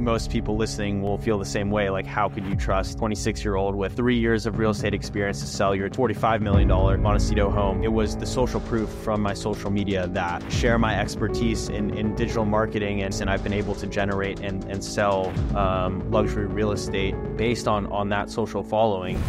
most people listening will feel the same way. Like, how could you trust 26 year old with three years of real estate experience to sell your $45 million Montecito home? It was the social proof from my social media that share my expertise in, in digital marketing and, and I've been able to generate and, and sell um, luxury real estate based on, on that social following.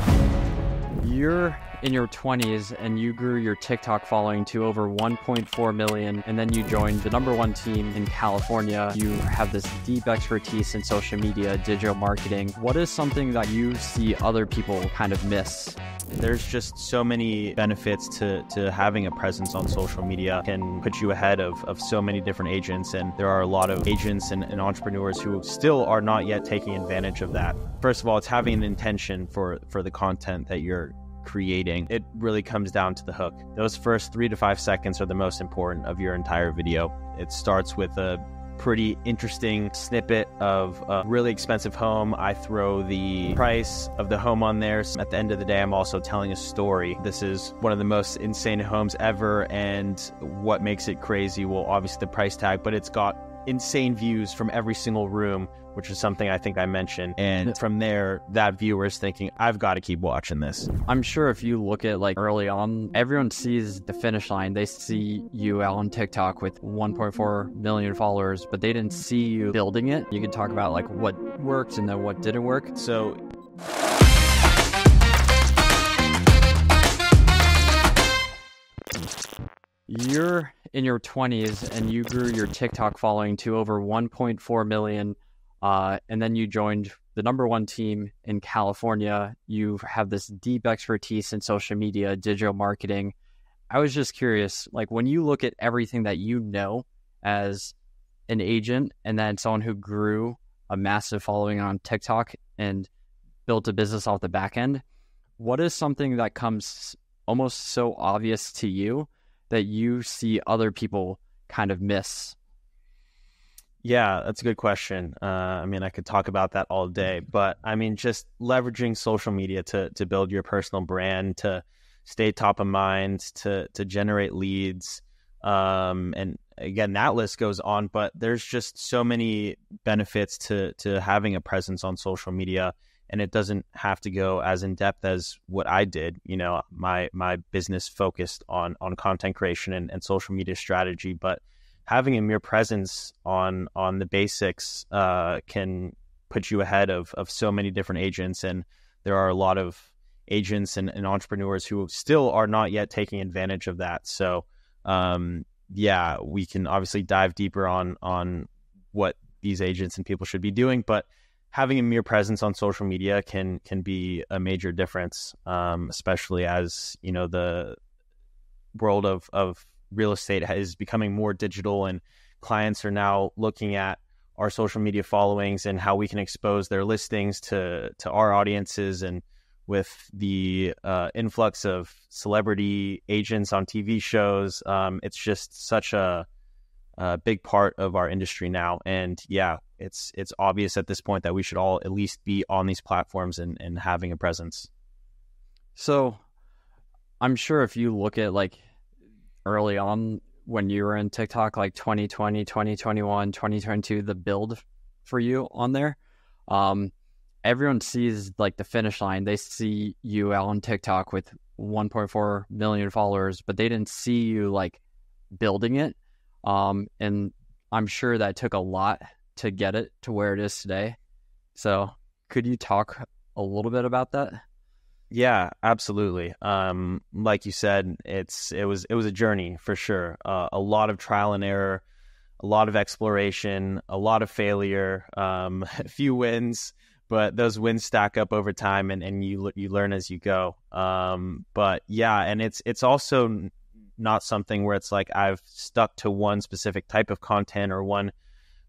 You're in your 20s and you grew your TikTok following to over 1.4 million, and then you joined the number one team in California. You have this deep expertise in social media, digital marketing. What is something that you see other people kind of miss? There's just so many benefits to, to having a presence on social media can put you ahead of, of so many different agents. And there are a lot of agents and, and entrepreneurs who still are not yet taking advantage of that. First of all, it's having an intention for, for the content that you're creating, it really comes down to the hook. Those first three to five seconds are the most important of your entire video. It starts with a pretty interesting snippet of a really expensive home. I throw the price of the home on there. So at the end of the day, I'm also telling a story. This is one of the most insane homes ever. And what makes it crazy? Well, obviously the price tag, but it's got insane views from every single room, which is something I think I mentioned. And from there, that viewer is thinking, I've got to keep watching this. I'm sure if you look at like early on, everyone sees the finish line. They see you out on TikTok with 1.4 million followers, but they didn't see you building it. You can talk about like what worked and then what didn't work. So, you're in your 20s and you grew your TikTok following to over 1.4 million, uh, and then you joined the number one team in California. You have this deep expertise in social media, digital marketing. I was just curious, like when you look at everything that you know as an agent and then someone who grew a massive following on TikTok and built a business off the back end, what is something that comes almost so obvious to you that you see other people kind of miss? Yeah, that's a good question. Uh, I mean, I could talk about that all day, but I mean, just leveraging social media to to build your personal brand, to stay top of mind, to to generate leads, um, and again, that list goes on. But there's just so many benefits to to having a presence on social media and it doesn't have to go as in depth as what I did. You know, my my business focused on on content creation and, and social media strategy, but having a mere presence on on the basics uh, can put you ahead of of so many different agents, and there are a lot of agents and, and entrepreneurs who still are not yet taking advantage of that. So, um, yeah, we can obviously dive deeper on on what these agents and people should be doing, but having a mere presence on social media can can be a major difference, um, especially as you know the world of of real estate is becoming more digital, and clients are now looking at our social media followings and how we can expose their listings to to our audiences and with the uh, influx of celebrity agents on TV shows, um, it's just such a, a, big part of our industry now. And yeah, it's it's obvious at this point that we should all at least be on these platforms and, and having a presence. So I'm sure if you look at like early on when you were in TikTok, like 2020, 2021, 2022, the build for you on there, um, everyone sees like the finish line. They see you out on TikTok with 1.4 million followers, but they didn't see you like building it. Um, and I'm sure that took a lot to get it to where it is today. So, could you talk a little bit about that? Yeah, absolutely. Um, like you said, it's it was it was a journey for sure. Uh, a lot of trial and error, a lot of exploration, a lot of failure, um, a few wins, but those wins stack up over time, and, and you you learn as you go. Um, but yeah, and it's it's also not something where it's like I've stuck to one specific type of content or one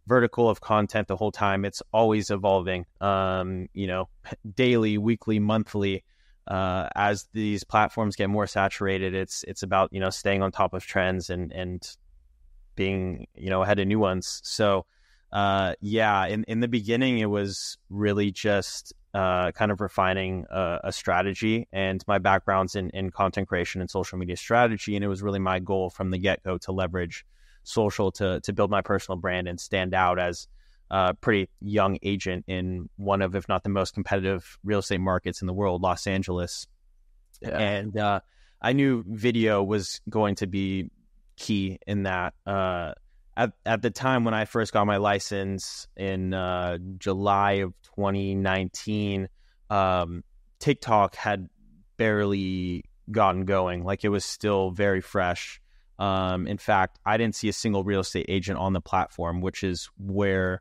vertical of content the whole time. It's always evolving, um, you know, daily, weekly, monthly. Uh, as these platforms get more saturated, it's it's about you know staying on top of trends and and being you know ahead of new ones. So uh, yeah, in in the beginning, it was really just uh, kind of refining a, a, strategy. And my background's in in content creation and social media strategy, and it was really my goal from the get go to leverage social to to build my personal brand and stand out as a pretty young agent in one of, if not the most competitive real estate markets in the world, Los Angeles. Yeah. And uh, I knew video was going to be key in that. Uh, at, at the time when I first got my license in uh, July of 2019, um, TikTok had barely gotten going. Like it was still very fresh. Um, in fact, I didn't see a single real estate agent on the platform, which is where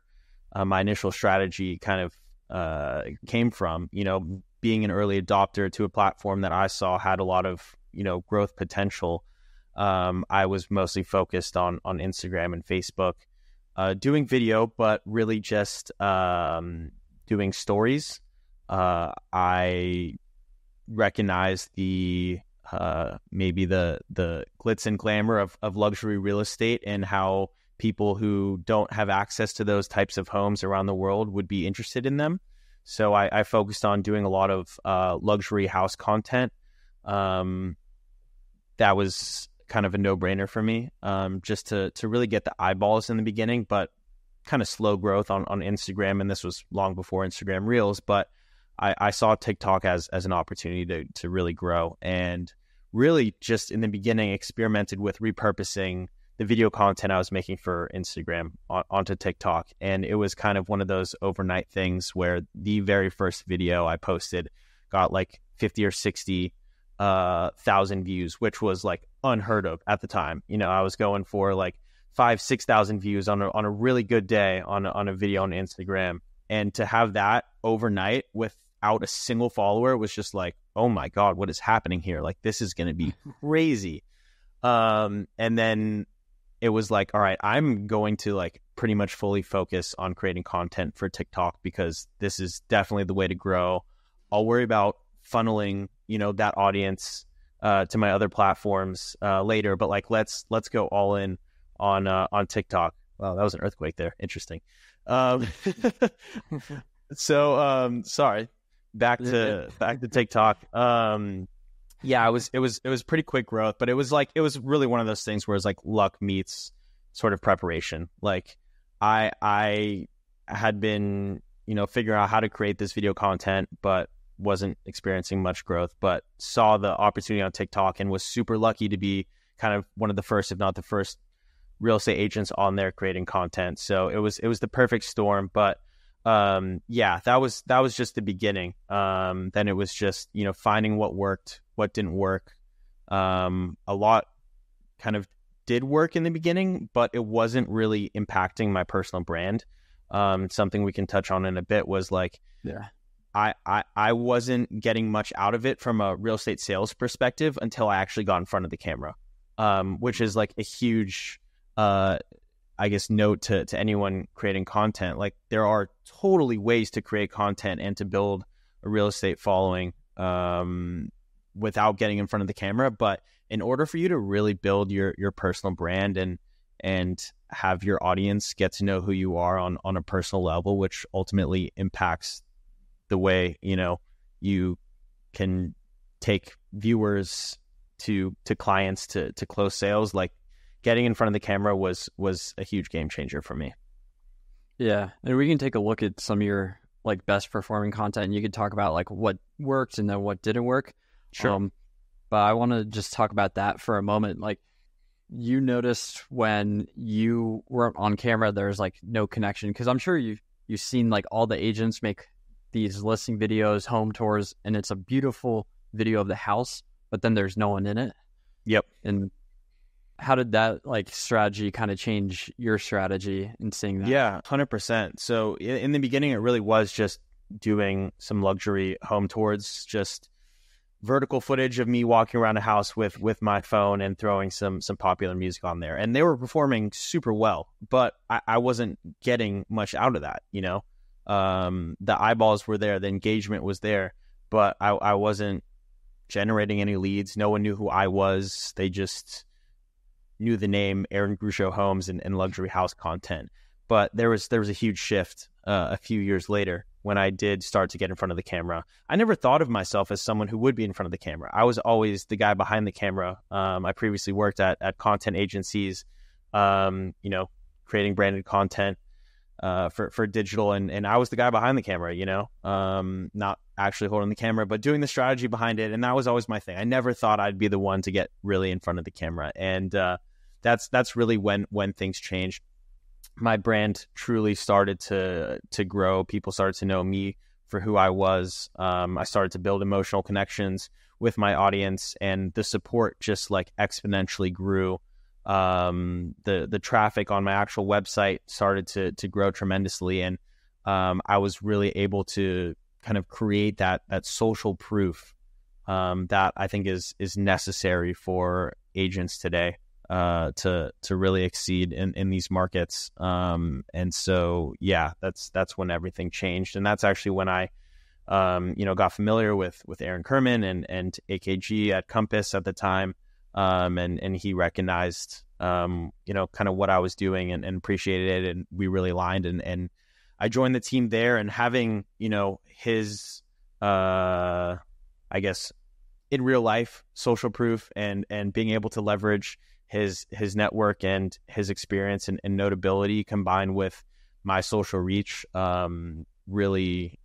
uh, my initial strategy kind of uh, came from. You know, being an early adopter to a platform that I saw had a lot of you know growth potential um, I was mostly focused on on Instagram and Facebook, uh, doing video, but really just um, doing stories. Uh, I recognize the uh, maybe the the glitz and glamour of, of luxury real estate and how people who don't have access to those types of homes around the world would be interested in them. So I, I focused on doing a lot of uh, luxury house content. Um, that was kind of a no brainer for me, um, just to to really get the eyeballs in the beginning, but kind of slow growth on, on Instagram. And this was long before Instagram Reels, but I, I saw TikTok as as an opportunity to to really grow and really just in the beginning experimented with repurposing the video content I was making for Instagram on, onto TikTok. And it was kind of one of those overnight things where the very first video I posted got like 50 or 60 uh, thousand views, which was like unheard of at the time. You know, I was going for like five, six thousand views on a on a really good day on a, on a video on Instagram, and to have that overnight without a single follower was just like, oh my god, what is happening here? Like this is going to be crazy. Um, and then it was like, all right, I'm going to like pretty much fully focus on creating content for TikTok because this is definitely the way to grow. I'll worry about funneling, you know, that audience uh, to my other platforms uh, later. But like, let's let's go all in on uh, on TikTok. Wow, that was an earthquake there. Interesting. Um, so um, sorry. Back to back to TikTok. Um, yeah, it was it was it was pretty quick growth, but it was like it was really one of those things where it's like luck meets sort of preparation. Like I I had been you know figuring out how to create this video content, but wasn't experiencing much growth, but saw the opportunity on TikTok and was super lucky to be kind of one of the first, if not the first, real estate agents on there creating content. So it was it was the perfect storm. But um, yeah, that was that was just the beginning. Um, then it was just you know finding what worked, what didn't work. Um, a lot kind of did work in the beginning, but it wasn't really impacting my personal brand. Um, something we can touch on in a bit was like, yeah, I, I, I wasn't getting much out of it from a real estate sales perspective until I actually got in front of the camera, um, which is like a huge, uh, I guess, note to, to anyone creating content. Like there are totally ways to create content and to build a real estate following um, without getting in front of the camera. But in order for you to really build your your personal brand and and have your audience get to know who you are on on a personal level, which ultimately impacts the way you know you can take viewers to to clients to to close sales like getting in front of the camera was was a huge game changer for me yeah and we can take a look at some of your like best performing content and you could talk about like what worked and then what didn't work sure um, but i want to just talk about that for a moment like you noticed when you were on camera there's like no connection because i'm sure you you've seen like all the agents make these listing videos, home tours, and it's a beautiful video of the house, but then there's no one in it. Yep. And how did that like strategy kind of change your strategy in seeing that? Yeah, 100%. So in the beginning, it really was just doing some luxury home tours, just vertical footage of me walking around a house with with my phone and throwing some some popular music on there and they were performing super well but I, I wasn't getting much out of that you know um, the eyeballs were there, the engagement was there, but I, I wasn't generating any leads. No one knew who I was. They just knew the name Aaron Grushow Homes and, and luxury house content. But there was there was a huge shift uh, a few years later when I did start to get in front of the camera. I never thought of myself as someone who would be in front of the camera. I was always the guy behind the camera. Um, I previously worked at at content agencies, um, you know, creating branded content uh, for for digital, and and I was the guy behind the camera, you know, um, not actually holding the camera, but doing the strategy behind it, and that was always my thing. I never thought I'd be the one to get really in front of the camera, and uh, that's that's really when when things changed. My brand truly started to to grow. People started to know me for who I was. Um, I started to build emotional connections with my audience, and the support just like exponentially grew um, the the traffic on my actual website started to to grow tremendously, and um, I was really able to kind of create that that social proof um, that I think is is necessary for agents today uh, to to really exceed in, in these markets. Um, and so, yeah, that's that's when everything changed, and that's actually when I. Um, you know, got familiar with with Aaron Kirman and and AKG at Compass at the time, um, and and he recognized um, you know kind of what I was doing and, and, appreciated it, and we really aligned. And and I joined the team there, and having you know his, uh, I guess, in real life social proof, and and being able to leverage his his network and his experience and, and notability combined with my social reach um, really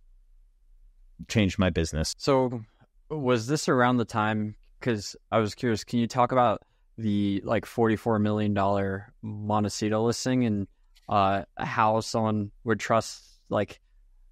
changed my business. So was this around the time because I was curious. Can you talk about the like forty-four million dollar Montecito listing and uh, how someone would trust like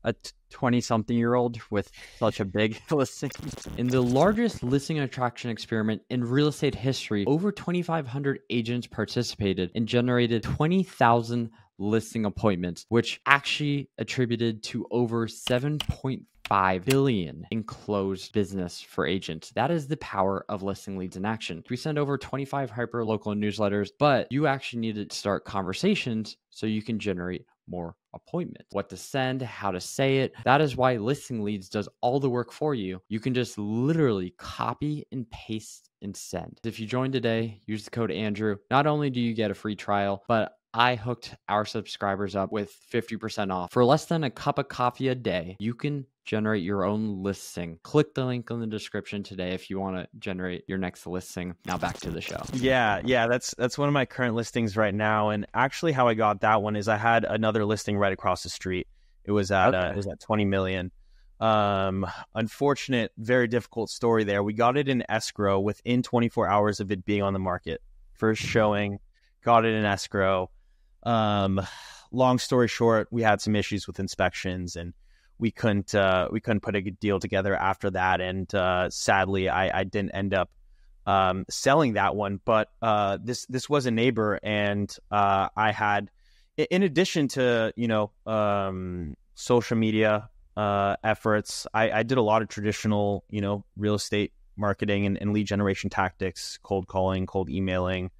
a twenty-something-year-old with such a big listing? In the largest listing attraction experiment in real estate history, over twenty-five hundred agents participated and generated twenty thousand listing appointments, which actually attributed to over 7.5 billion in closed business for agents. That is the power of listing leads in action. We send over 25 hyper local newsletters, but you actually need to start conversations so you can generate more appointments. What to send, how to say it. That is why listing leads does all the work for you. You can just literally copy and paste and send. If you join today, use the code Andrew. Not only do you get a free trial, but I hooked our subscribers up with 50% off. For less than a cup of coffee a day, you can generate your own listing. Click the link in the description today if you want to generate your next listing. Now back to the show. Yeah, yeah, that's that's one of my current listings right now and actually how I got that one is I had another listing right across the street. It was at uh, okay. uh, it was at 20 million. Um unfortunate, very difficult story there. We got it in escrow within 24 hours of it being on the market. First showing, got it in escrow um, long story short, we had some issues with inspections and we couldn't uh, we couldn't put a good deal together after that. And uh, sadly, I, I, didn't end up um, selling that one. But uh, this this was a neighbor, and uh, I had, in addition to you know um, social media uh, efforts, I, I, did a lot of traditional you know real estate marketing and, and lead generation tactics, cold calling, cold emailing.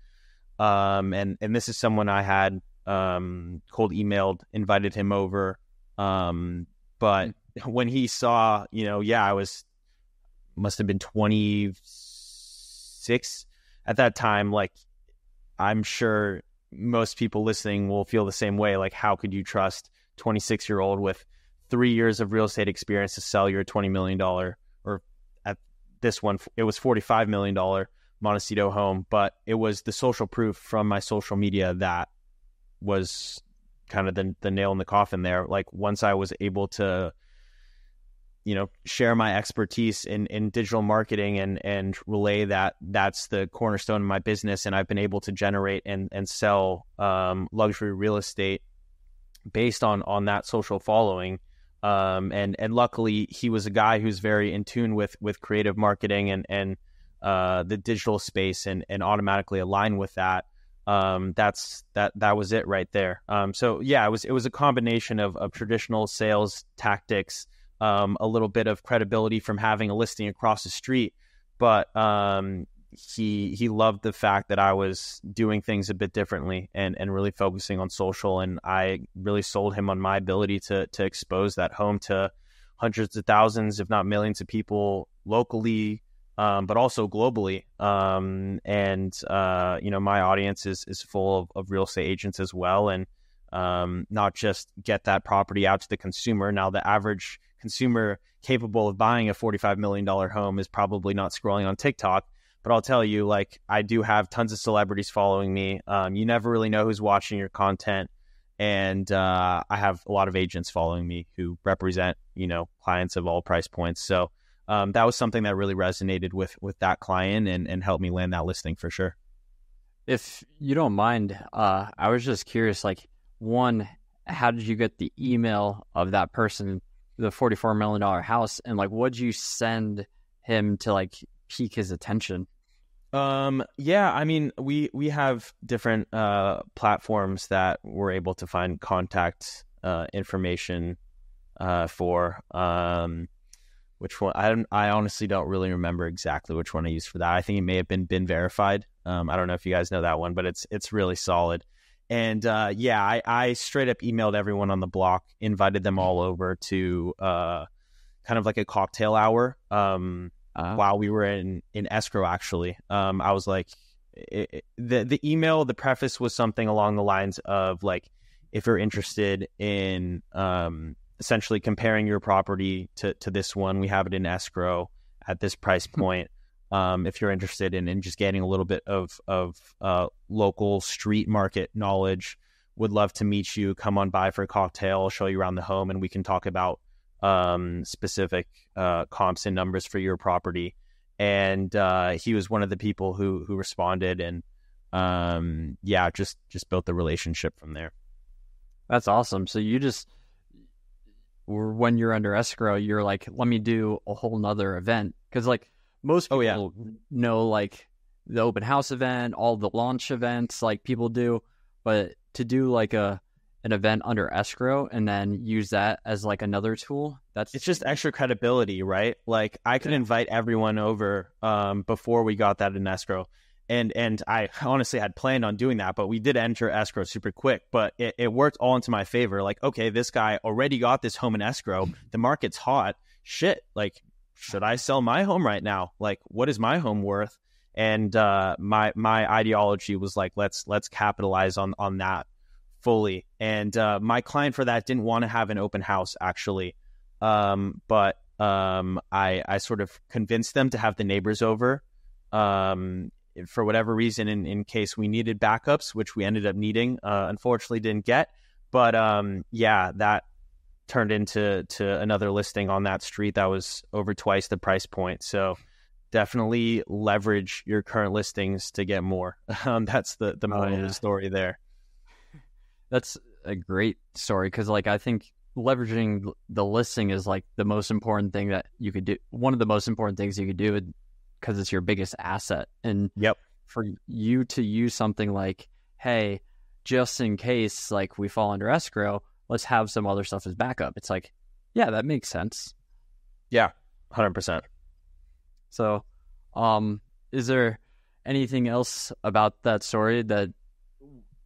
Um, and and this is someone I had um, cold emailed, invited him over. Um, but when he saw, you know, yeah, I was must have been 26 at that time. Like, I'm sure most people listening will feel the same way. Like, how could you trust 26 year old with three years of real estate experience to sell your 20 million dollar or at this one it was 45 million dollar Montecito home, but it was the social proof from my social media that was kind of the the nail in the coffin there. Like once I was able to, you know, share my expertise in in digital marketing and and relay that that's the cornerstone of my business, and I've been able to generate and and sell um, luxury real estate based on on that social following. Um, and and luckily he was a guy who's very in tune with with creative marketing and and uh, the digital space and and automatically align with that um, that's that that was it right there. Um, so yeah, it was it was a combination of, of traditional sales tactics, um, a little bit of credibility from having a listing across the street, but um, he he loved the fact that I was doing things a bit differently and and really focusing on social, and I really sold him on my ability to to expose that home to hundreds of thousands, if not millions, of people locally um, but also globally. Um, and uh, you know, my audience is is full of, of real estate agents as well, and um, not just get that property out to the consumer. Now, the average consumer capable of buying a forty five million dollar home is probably not scrolling on TikTok. But I'll tell you, like I do have tons of celebrities following me. Um, you never really know who's watching your content. and uh, I have a lot of agents following me who represent you know clients of all price points. So um, that was something that really resonated with with that client and and helped me land that listing for sure. If you don't mind, uh, I was just curious. Like, one, how did you get the email of that person, the forty-four million dollar house, and like, what did you send him to like pique his attention? Um, yeah, I mean, we we have different uh, platforms that we're able to find contact uh, information uh, for. Um, which one? I don't, I honestly don't really remember exactly which one I used for that. I think it may have been BeenVerified. Um, I don't know if you guys know that one, but it's it's really solid. And uh, yeah, I, I straight up emailed everyone on the block, invited them all over to uh, kind of like a cocktail hour. Um, uh, while we were in in escrow actually um, i was like it, it, the the email the preface was something along the lines of like if you're interested in um, essentially comparing your property to to this one we have it in escrow at this price hmm. point um, if you're interested in, in just getting a little bit of of uh, local street market knowledge would love to meet you come on by for a cocktail show you around the home and we can talk about um, specific uh, comps and numbers for your property. And uh, he was one of the people who who responded, and um, yeah, just just built the relationship from there. That's awesome. So you just when you're under escrow, you're like, let me do a whole nother event. Because like most people oh, yeah. know like the open house event, all the launch events like people do, but to do like a an event under escrow and then use that as like another tool that's it's just extra credibility right? Like i could invite everyone over um, before we got that in escrow and and i honestly had planned on doing that but we did enter escrow super quick but it, it worked all into my favor. Like okay this guy already got this home in escrow. The market's hot. Shit like should i sell my home right now? Like what is my home worth? And uh, my my ideology was like let's let's capitalize on on that fully. And uh, my client for that didn't want to have an open house actually, um, but um, I I sort of convinced them to have the neighbors over. Um, for whatever reason, in, in case we needed backups, which we ended up needing, uh, unfortunately didn't get. But um, yeah, that turned into to another listing on that street that was over twice the price point. So definitely leverage your current listings to get more. Um, that's the the moral oh, yeah. of the story there that's a great story because like I think leveraging the listing is like the most important thing that you could do. One of the most important things you could do because it's your biggest asset. And yep, for you to use something like, hey, just in case like we fall under escrow, let's have some other stuff as backup. It's like, yeah, that makes sense. Yeah, hundred percent. So, um, is there anything else about that story that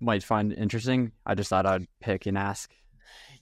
might find interesting. I just thought I'd pick and ask.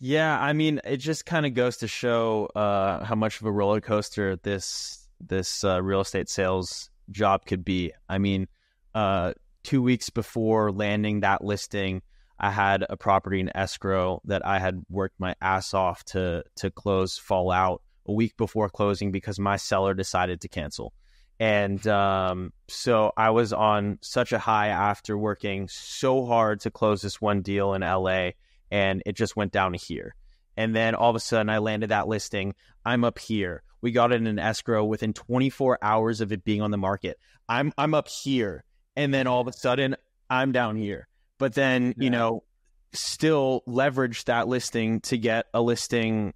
Yeah, I mean, it just kind of goes to show uh, how much of a roller coaster this this uh, real estate sales job could be. I mean, uh, two weeks before landing that listing, I had a property in escrow that I had worked my ass off to to close fall out a week before closing because my seller decided to cancel. And um, so I was on such a high after working so hard to close this one deal in LA, and it just went down here. And then all of a sudden, I landed that listing. I'm up here. We got it in an escrow within 24 hours of it being on the market. I'm I'm up here, and then all of a sudden, I'm down here. But then yeah. you know, still leverage that listing to get a listing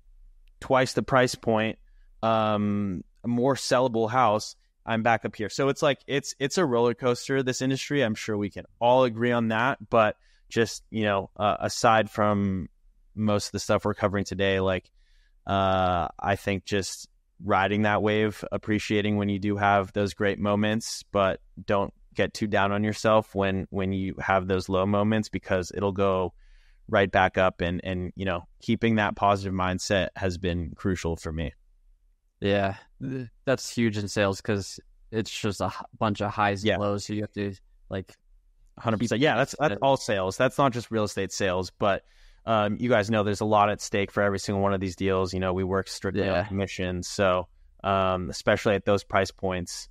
twice the price point, um, a more sellable house I'm back up here. So it's like it's it's a roller coaster. This industry, I'm sure we can all agree on that. But just you know, uh, aside from most of the stuff we're covering today, like uh, I think just riding that wave, appreciating when you do have those great moments, but don't get too down on yourself when when you have those low moments because it'll go right back up and and you know keeping that positive mindset has been crucial for me yeah, that's huge in sales because it's just a bunch of highs and yeah. lows. So you have to like, hundred percent. Yeah, that's that's all sales. That's not just real estate sales, but um, you guys know there's a lot at stake for every single one of these deals. You know, we work strictly yeah. on commissions, so um, especially at those price points,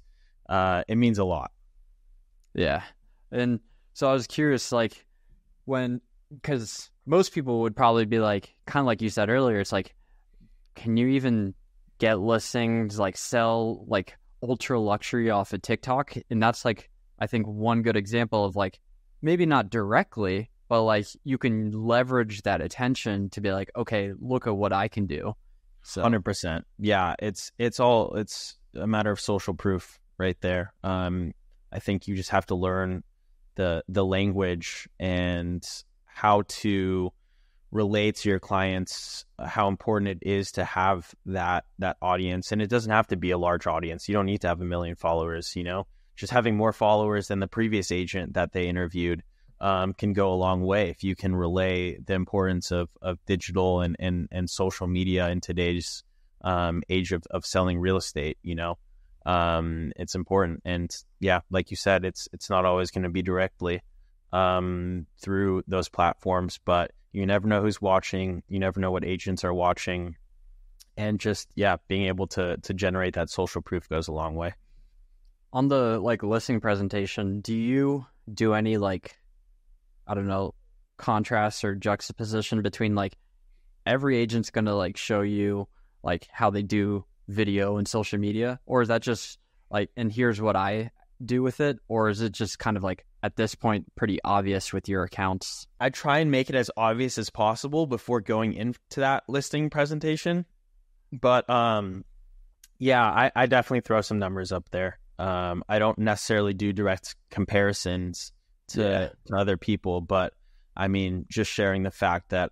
uh, it means a lot. Yeah, and so I was curious, like when because most people would probably be like, kind of like you said earlier, it's like, can you even get listings like sell like ultra luxury off of TikTok? And that's like, I think one good example of like, maybe not directly, but like you can leverage that attention to be like, okay, look at what I can do. So, hundred percent, yeah. It's it's all it's a matter of social proof right there. Um, I think you just have to learn the the language and how to relate to your clients how important it is to have that that audience and it doesn't have to be a large audience you don't need to have a million followers you know just having more followers than the previous agent that they interviewed um, can go a long way if you can relay the importance of, of digital and, and, and social media in today's um, age of, of selling real estate you know? Um, it's important. And yeah like you said it's it's not always going to be directly um, through those platforms but you never know who's watching you never know what agents are watching. And just yeah being able to to generate that social proof goes a long way. On the like listing presentation do you do any like i don't know contrast or juxtaposition between like every agent's going to like show you like how they do video and social media? Or is that just like and here's what i do with it? Or is it just kind of like at this point pretty obvious with your accounts? I try and make it as obvious as possible before going into that listing presentation. But um yeah i, I definitely throw some numbers up there. Um i don't necessarily do direct comparisons to, yeah. to other people but i mean just sharing the fact that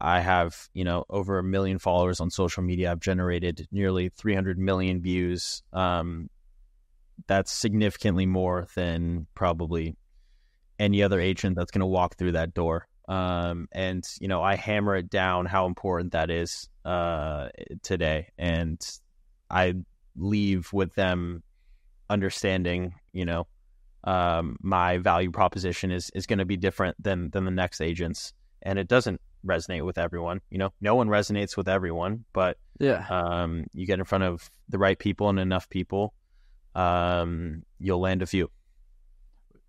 I have, you know, over a million followers on social media. I've generated nearly 300 million views. Um, that's significantly more than probably any other agent that's going to walk through that door. Um, and you know, I hammer it down how important that is uh, today, and I leave with them understanding, you know, um, my value proposition is is going to be different than than the next agents, and it doesn't resonate with everyone. You know, no one resonates with everyone, but yeah, um, you get in front of the right people and enough people, um, you'll land a few.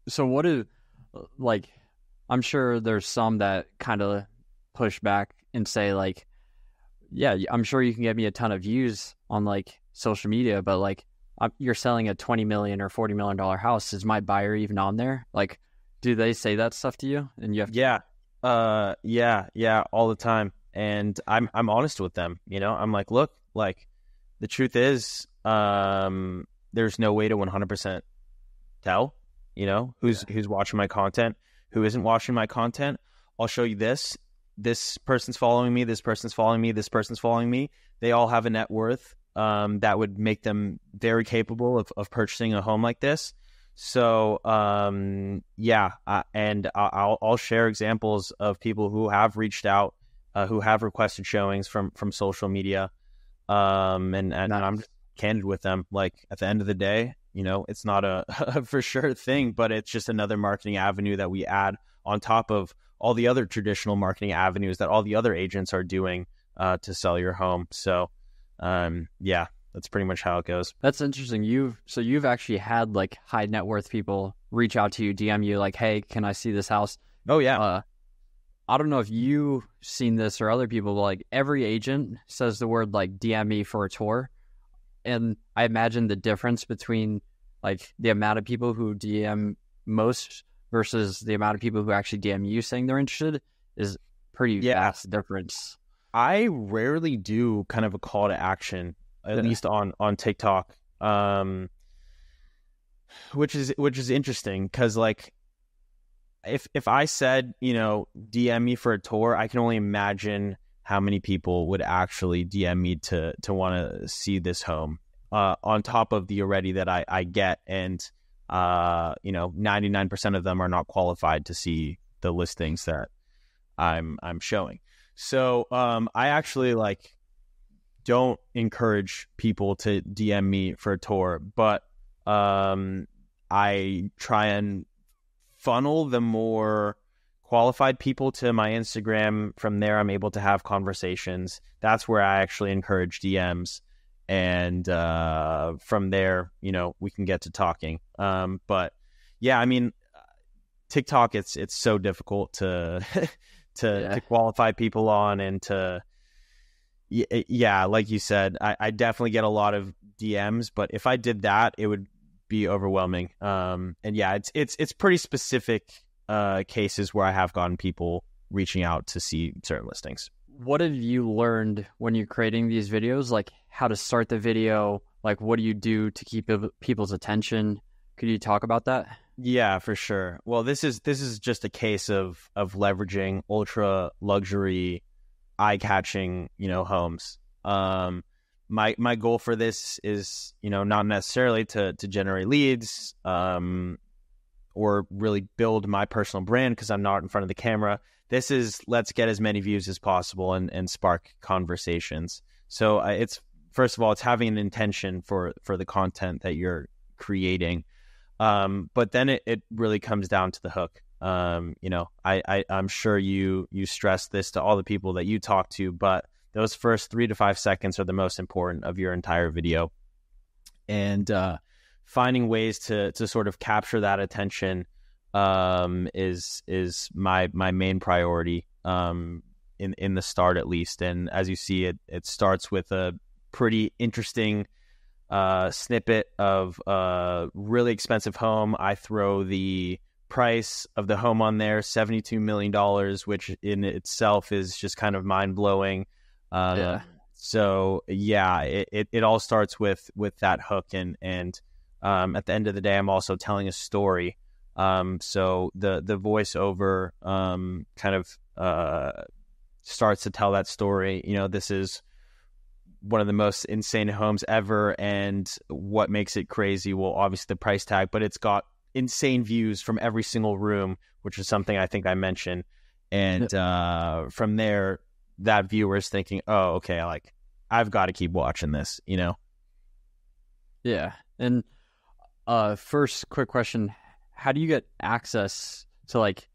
So what do like? I'm sure there's some that kind of push back and say like, yeah, I'm sure you can get me a ton of views on like social media, but like you're selling a 20 million or 40 million dollar house. Is my buyer even on there? Like, do they say that stuff to you? And you have to- yeah, uh, yeah, yeah, all the time. And I'm I'm honest with them. You know, I'm like, look, like the truth is, um, there's no way to 100% tell. You know, who's yeah. who's watching my content, who isn't watching my content. I'll show you this. This person's following me. This person's following me. This person's following me. They all have a net worth um, that would make them very capable of, of purchasing a home like this. So um, yeah, uh, and I'll, I'll share examples of people who have reached out, uh, who have requested showings from from social media, um, and and nice. I'm candid with them. Like at the end of the day, you know, it's not a, a for sure thing, but it's just another marketing avenue that we add on top of all the other traditional marketing avenues that all the other agents are doing uh, to sell your home. So um, yeah, that's pretty much how it goes. That's interesting. You've so you've actually had like high net worth people reach out to you, DM you like, "Hey, can I see this house?" Oh yeah. Uh, I don't know if you've seen this or other people, but like every agent says the word like DM me for a tour. And I imagine the difference between like the amount of people who DM most versus the amount of people who actually DM you saying they're interested is pretty yeah. vast difference. I rarely do kind of a call to action at yeah. least on on TikTok. Um, which is which is interesting because like if if I said you know DM me for a tour, I can only imagine how many people would actually DM me to to want to see this home. Uh, on top of the already that I I get, and uh, you know, ninety nine percent of them are not qualified to see the listings that I'm I'm showing. So um, I actually like don't encourage people to DM me for a tour, but um, I try and funnel the more qualified people to my Instagram. From there, I'm able to have conversations. That's where I actually encourage DMs. And uh, from there, you know, we can get to talking. Um, but yeah, I mean, TikTok, it's it's so difficult to to, Yeah. to qualify people on and to yeah like you said I, I definitely get a lot of dms but if i did that it would be overwhelming um and yeah it's it's it's pretty specific uh cases where i have gotten people reaching out to see certain listings What have you learned when you're creating these videos? Like how to start the video? Like what do you do to keep people's attention? Could you talk about that? Yeah, for sure. Well, this is this is just a case of of leveraging ultra luxury, eye catching, you know, homes. Um, my my goal for this is, you know, not necessarily to to generate leads, um, or really build my personal brand because I'm not in front of the camera. This is let's get as many views as possible and and spark conversations. So uh, it's first of all, it's having an intention for for the content that you're creating. Um, but then it, it really comes down to the hook. Um, you know, I, I I'm sure you you stress this to all the people that you talk to, but those first three to five seconds are the most important of your entire video, and uh, finding ways to to sort of capture that attention um, is is my my main priority um, in in the start at least. And as you see, it it starts with a pretty interesting uh, snippet of a really expensive home. I throw the price of the home on there, $72 million, which in itself is just kind of mind blowing. Uh, Yeah. So yeah, it, it, it all starts with, with that hook. And, and, um, at the end of the day, I'm also telling a story. Um, so the, the voiceover, um, kind of, uh, starts to tell that story. You know, this is, one of the most insane homes ever. And what makes it crazy? Well, obviously the price tag, but it's got insane views from every single room, which is something I think I mentioned. And uh, from there, that viewer is thinking, oh, okay, like I've got to keep watching this, you know? Yeah. And uh first quick question, how do you get access to like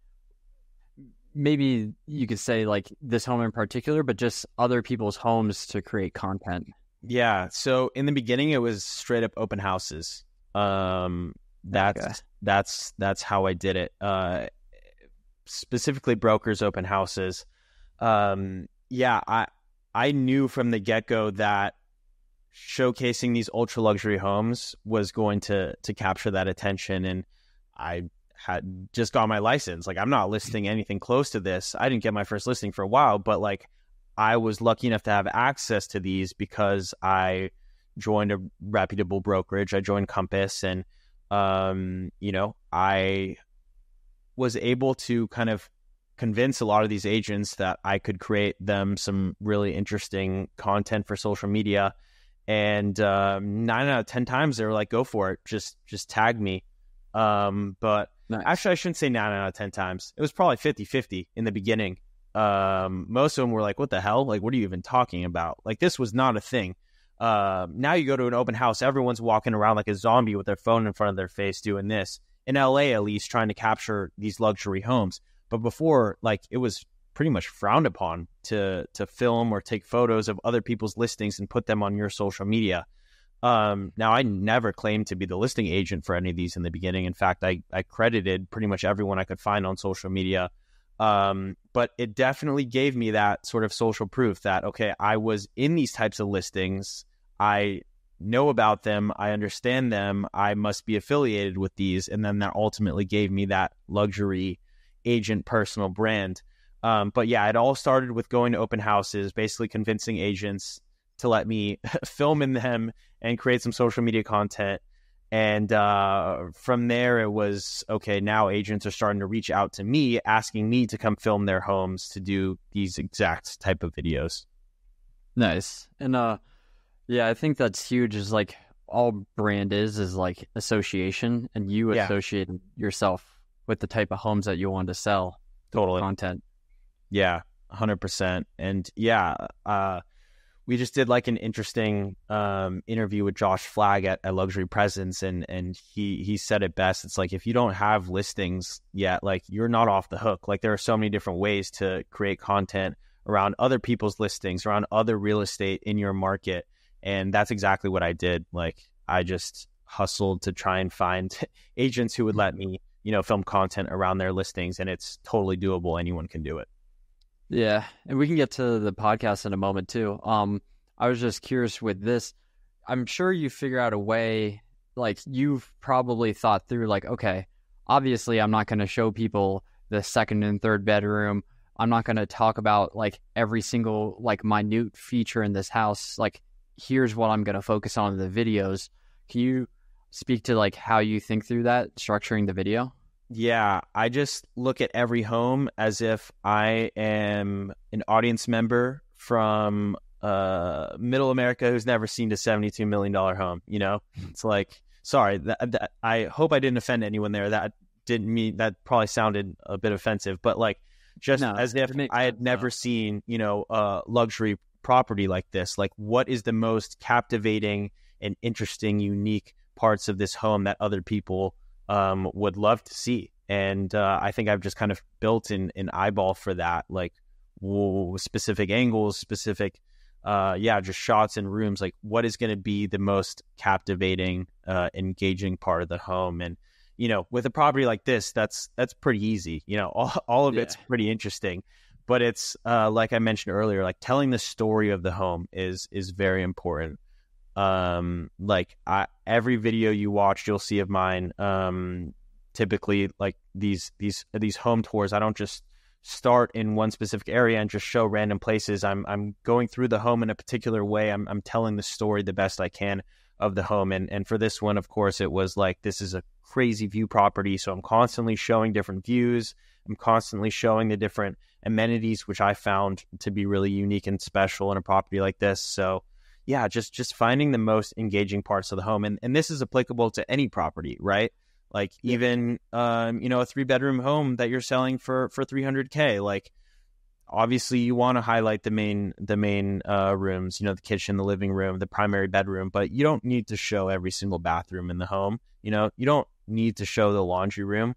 maybe you could say like this home in particular, but just other people's homes to create content? Yeah. So in the beginning, it was straight up open houses. Um, that's Okay. that's that's how I did it. Uh, specifically, brokers open houses. Um, yeah, I I knew from the get go that showcasing these ultra luxury homes was going to to capture that attention, and I had just got my license. Like, I'm not listing anything close to this. I didn't get my first listing for a while, but like I was lucky enough to have access to these because I joined a reputable brokerage. I joined Compass, and um, you know, I was able to kind of convince a lot of these agents that I could create them some really interesting content for social media. And um, nine out of ten times they were like, "Go for it! Just just tag me." Um, but Nice. Actually, I shouldn't say nine out of 10 times. It was probably 50 50 in the beginning. Um, most of them were like, what the hell? Like, what are you even talking about? Like, this was not a thing. Um, now you go to an open house, everyone's walking around like a zombie with their phone in front of their face doing this. In LA, at least, trying to capture these luxury homes. But before, like, it was pretty much frowned upon to to film or take photos of other people's listings and put them on your social media. Um, now, I never claimed to be the listing agent for any of these in the beginning. In fact, I, I credited pretty much everyone I could find on social media. Um, but it definitely gave me that sort of social proof that, okay, I was in these types of listings. I know about them. I understand them. I must be affiliated with these. And then that ultimately gave me that luxury agent personal brand. Um, but yeah, it all started with going to open houses, basically convincing agents to let me film in them and create some social media content. And uh, from there, it was okay. Now agents are starting to reach out to me, asking me to come film their homes to do these exact type of videos. Nice. And uh yeah, I think that's huge is like all brand is is like association and you Yeah. associate yourself with the type of homes that you want to sell. Totally. Content. Yeah, hundred percent. And yeah, uh, we just did like an interesting um, interview with Josh Flagg at, at Luxury Presence, and and he he said it best. It's like if you don't have listings yet, like you're not off the hook. Like there are so many different ways to create content around other people's listings, around other real estate in your market, and that's exactly what I did. Like I just hustled to try and find agents who would let me, you know, film content around their listings, and it's totally doable. Anyone can do it. Yeah, and we can get to the podcast in a moment too. Um, I was just curious with this. I'm sure you figure out a way. Like you've probably thought through, like, okay, obviously, I'm not going to show people the second and third bedroom. I'm not going to talk about like every single like minute feature in this house. Like, here's what I'm going to focus on in the videos. Can you speak to like how you think through that structuring the video? Yeah, I just look at every home as if I am an audience member from uh, middle America who's never seen a $72 million home. You know, hmm. it's like, sorry, that, that, I hope I didn't offend anyone there. That didn't mean, that probably sounded a bit offensive, but like, just no, as if I had never seen, you know, a luxury property like this. Like, what is the most captivating and interesting, unique parts of this home that other people um, would love to see. And uh, I think I've just kind of built an, an eyeball for that, like whoa, specific angles, specific, uh, yeah, just shots and rooms. Like, what is going to be the most captivating, uh, engaging part of the home? And you know, with a property like this, that's that's pretty easy. You know, all all of yeah. it's pretty interesting, but it's uh, like I mentioned earlier, like telling the story of the home is is very important um like I, every video you watch you'll see of mine um typically like these these these home tours. I don't just start in one specific area and just show random places. I'm i'm going through the home in a particular way. I'm i'm telling the story the best i can of the home. And and for this one of course it was like this is a crazy view property. So i'm constantly showing different views. I'm constantly showing the different amenities which i found to be really unique and special in a property like this. So yeah, just just finding the most engaging parts of the home, and and this is applicable to any property, right? Like yeah. even um, you know a three bedroom home that you're selling for for 300k, like obviously you want to highlight the main the main uh, rooms, you know, the kitchen, the living room, the primary bedroom, but you don't need to show every single bathroom in the home. You know, you don't need to show the laundry room.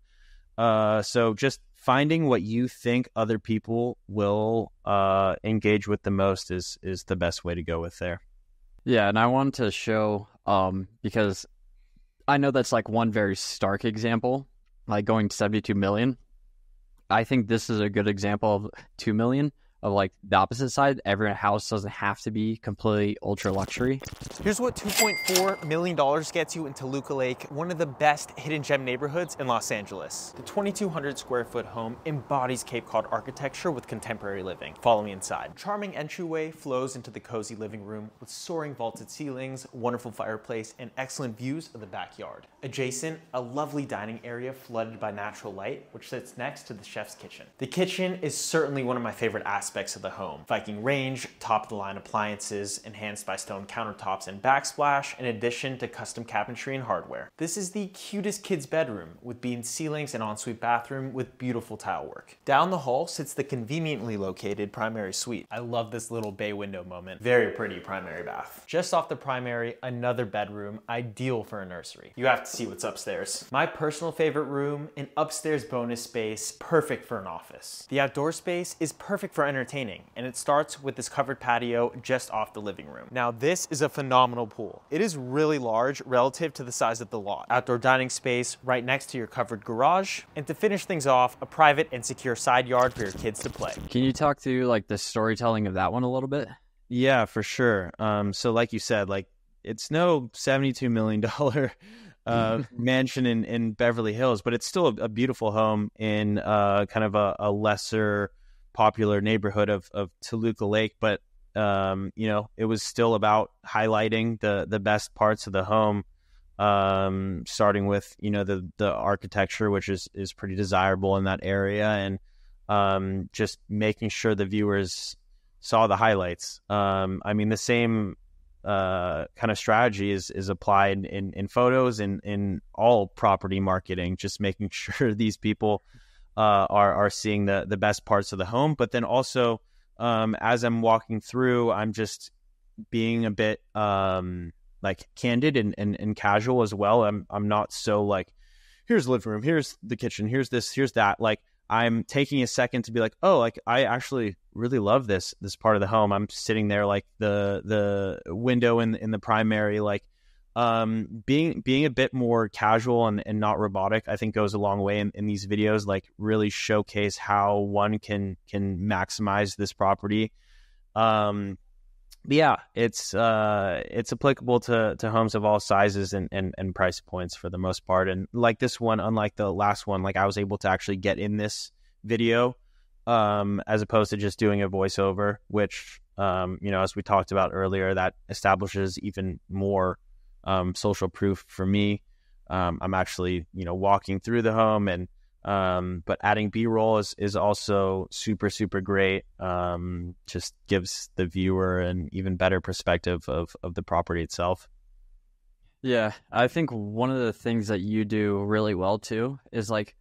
Uh, so just finding what you think other people will uh, engage with the most is is the best way to go with there. Yeah, and I wanted to show um because I know that's like one very stark example, like going to 72 million. I think this is a good example of 2 million of like the opposite side. Every house doesn't have to be completely ultra luxury. Here's what $2.4 million gets you in Toluca Lake, one of the best hidden gem neighborhoods in Los Angeles. The 2,200 square foot home embodies Cape Cod architecture with contemporary living. Follow me inside. Charming entryway flows into the cozy living room with soaring vaulted ceilings, wonderful fireplace, and excellent views of the backyard. Adjacent, a lovely dining area flooded by natural light, which sits next to the chef's kitchen. The kitchen is certainly one of my favorite aspects aspects of the home. Viking range, top of the line appliances, enhanced by stone countertops and backsplash, in addition to custom cabinetry and hardware. This is the cutest kid's bedroom with beam ceilings and ensuite bathroom with beautiful tile work. Down the hall sits the conveniently located primary suite. I love this little bay window moment. Very pretty primary bath. Just off the primary, another bedroom, ideal for a nursery. You have to see what's upstairs. My personal favorite room, an upstairs bonus space, perfect for an office. The outdoor space is perfect for entertaining, and it starts with this covered patio just off the living room. Now, this is a phenomenal pool. It is really large relative to the size of the lot. Outdoor dining space right next to your covered garage, and to finish things off, a private and secure side yard for your kids to play. Can you talk through like the storytelling of that one a little bit? Yeah, for sure. Um, so like you said, like it's no $72 million uh, mansion in, in Beverly Hills, but it's still a, a beautiful home in uh, kind of a, a lesser popular neighborhood of, of Toluca Lake, but um, you know, it was still about highlighting the the best parts of the home, um, starting with you know the the architecture, which is is pretty desirable in that area, and um, just making sure the viewers saw the highlights. Um, I mean, the same uh, kind of strategy is is applied in in photos and in all property marketing. Just making sure these people uh, are are seeing the the best parts of the home. But then also, um, as I'm walking through, I'm just being a bit um, like candid and, and, and casual as well. I'm I'm not so like, here's the living room, here's the kitchen, here's this, here's that. Like I'm taking a second to be like, oh, like I actually really love this this part of the home. I'm sitting there like the the window in in the primary, like um, being being a bit more casual and, and not robotic, I think goes a long way in, in these videos. Like really showcase how one can can maximize this property. Um, yeah, it's uh, it's applicable to, to homes of all sizes and, and, and price points for the most part. And like this one, unlike the last one, like I was able to actually get in this video um, as opposed to just doing a voiceover, which um, you know, as we talked about earlier, that establishes even more um, social proof for me. Um, I'm actually, you know, walking through the home and, um, but adding B roll is, is also super, super great. Um, just gives the viewer an even better perspective of, of the property itself. Yeah. I think one of the things that you do really well too is like,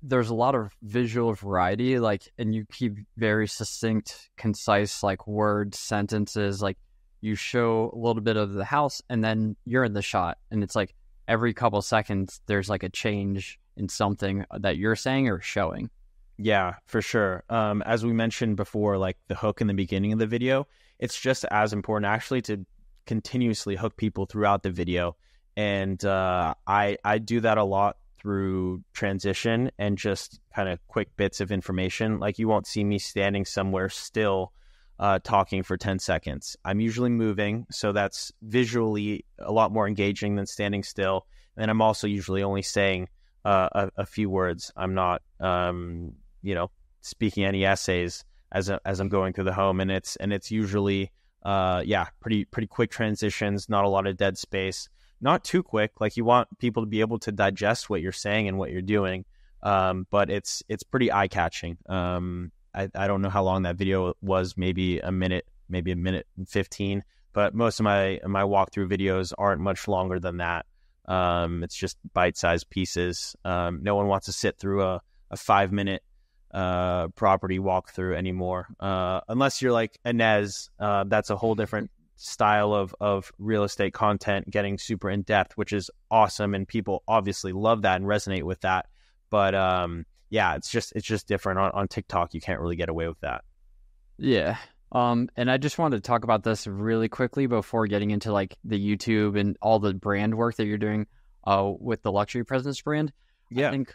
there's a lot of visual variety, like, and you keep very succinct, concise, like words, sentences, like you show a little bit of the house and then you're in the shot. And it's like every couple seconds there's like a change in something that you're saying or showing. Yeah for sure. Um, as we mentioned before like the hook in the beginning of the video it's just as important actually to continuously hook people throughout the video. And uh, i i do that a lot through transition and just kind of quick bits of information. Like you won't see me standing somewhere still uh, talking for 10 seconds. I'm usually moving, so that's visually a lot more engaging than standing still. And I'm also usually only saying uh, a, a, few words. I'm not, um, you know, speaking any essays as a, as I'm going through the home, and it's and it's usually, uh, yeah, pretty pretty quick transitions. Not a lot of dead space. Not too quick. Like you want people to be able to digest what you're saying and what you're doing. Um, but it's it's pretty eye catching. Um, I, I don't know how long that video was, maybe a minute, maybe a minute and 15. But most of my my walkthrough videos aren't much longer than that. Um, it's just bite sized pieces. Um, no one wants to sit through a, a five minute uh, property walkthrough anymore, uh, unless you're like Enes. Uh, that's a whole different style of of real estate content, getting super in depth, which is awesome, and people obviously love that and resonate with that. But um, yeah, it's just it's just different on, on TikTok. You can't really get away with that. Yeah. Um, and I just wanted to talk about this really quickly before getting into like the YouTube and all the brand work that you're doing uh, with the luxury presence brand. Yeah. I think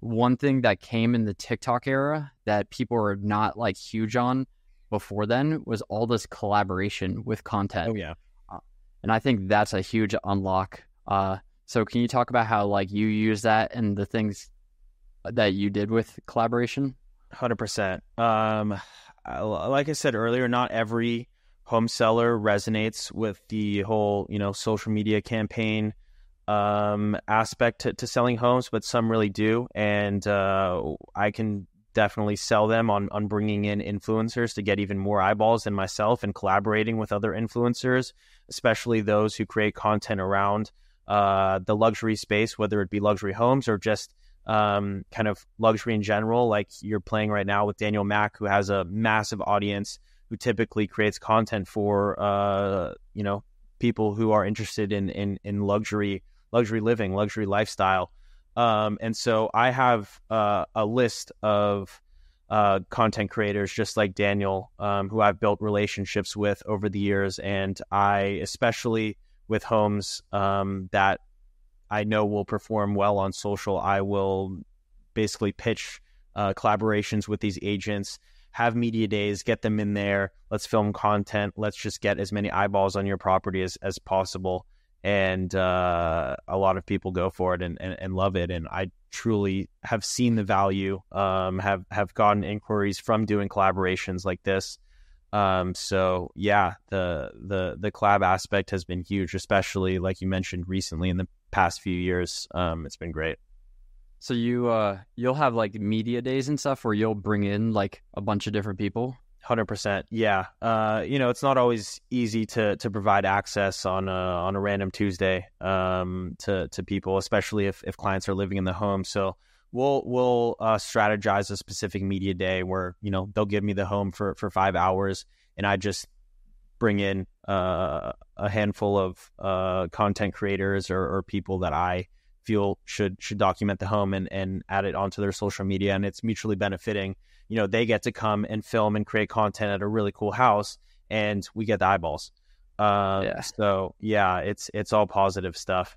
one thing that came in the TikTok era that people were not like huge on before then was all this collaboration with content. Oh yeah. Uh, and I think that's a huge unlock. Uh, so can you talk about how like you use that and the things that you did with collaboration? Hundred percent. Um, like I said earlier, not every home seller resonates with the whole you know social media campaign um, aspect to, to, selling homes, but some really do, and uh, I can definitely sell them on on bringing in influencers to get even more eyeballs than myself, and collaborating with other influencers, especially those who create content around uh, the luxury space, whether it be luxury homes or just um, kind of luxury in general. Like you're playing right now with Daniel Mac, who has a massive audience, who typically creates content for uh, you know people who are interested in in, in luxury luxury living, luxury lifestyle. Um, and so I have uh, a list of uh, content creators just like Daniel, um, who I've built relationships with over the years, and I especially with homes um, that I know will perform well on social, I will basically pitch uh, collaborations with these agents, have media days, get them in there. Let's film content. Let's just get as many eyeballs on your property as, as possible. And uh, a lot of people go for it and, and, and, love it. And I truly have seen the value, um, have, have gotten inquiries from doing collaborations like this. Um, so yeah, the the the collab aspect has been huge, especially like you mentioned recently in the past few years. Um, it's been great. So you uh you'll have like media days and stuff where you'll bring in like a bunch of different people. Hundred percent, yeah. Uh, you know, it's not always easy to to provide access on a on a random Tuesday um, to to people, especially if if clients are living in the home. So we'll we'll uh, strategize a specific media day where you know they'll give me the home for for five hours, and I just bring in uh, a handful of uh, content creators or, or, people that I feel should should document the home and, and add it onto their social media, and it's mutually benefiting. You know, they get to come and film and create content at a really cool house, and we get the eyeballs. Uh, yeah. So yeah, it's it's all positive stuff.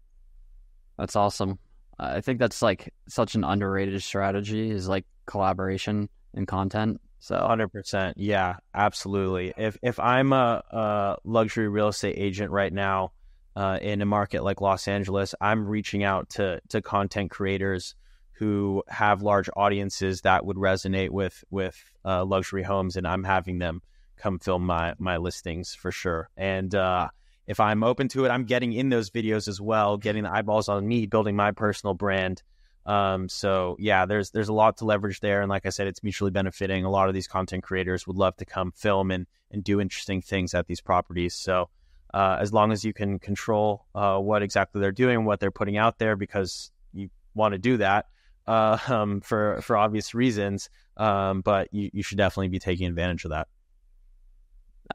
That's awesome. I think that's like such an underrated strategy is like collaboration and content. So, hundred percent, yeah, absolutely. If if I'm a, a luxury real estate agent right now uh, in a market like Los Angeles, I'm reaching out to to content creators who have large audiences that would resonate with with uh, luxury homes, and I'm having them come film my my listings for sure. And uh, if I'm open to it, I'm getting in those videos as well, getting the eyeballs on me, building my personal brand. Um, so yeah, there's there's a lot to leverage there, and like I said, it's mutually benefiting. A lot of these content creators would love to come film and and do interesting things at these properties. So uh, as long as you can control uh, what exactly they're doing, what they're putting out there, because you want to do that uh, um, for for obvious reasons. Um, but you, you should definitely be taking advantage of that.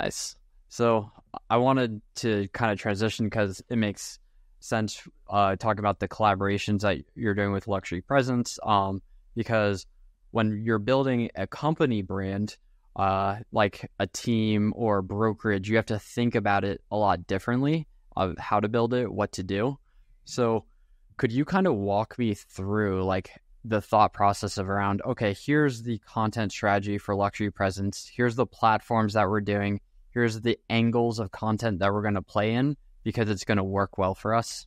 Nice. So I wanted to kind of transition because it makes sense uh, talk about the collaborations that you're doing with Luxury Presence. Um, because when you're building a company brand, uh, like a team or brokerage, you have to think about it a lot differently of how to build it, what to do. So, could you kind of walk me through like the thought process of around okay, here's the content strategy for luxury presence, here's the platforms that we're doing, here's the angles of content that we're going to play in because it's going to work well for us.